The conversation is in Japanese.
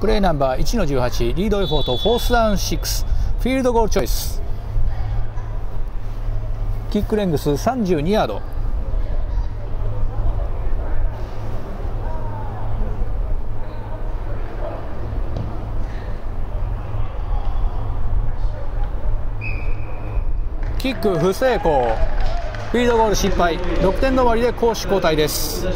プレーナンバー1の18リードエフォートフォースダウン6フィールドゴールチョイス。キックレングス32ヤード。キック不成功。フィールドゴール失敗。6点止まりで攻守交代です。